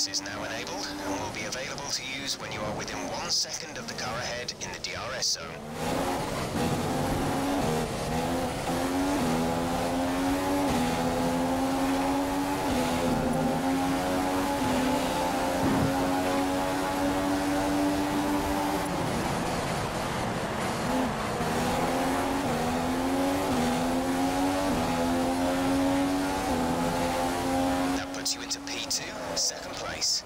DRS is now enabled and will be available to use when you are within one second of the car ahead in the DRS zone. Puts you into P2, second place.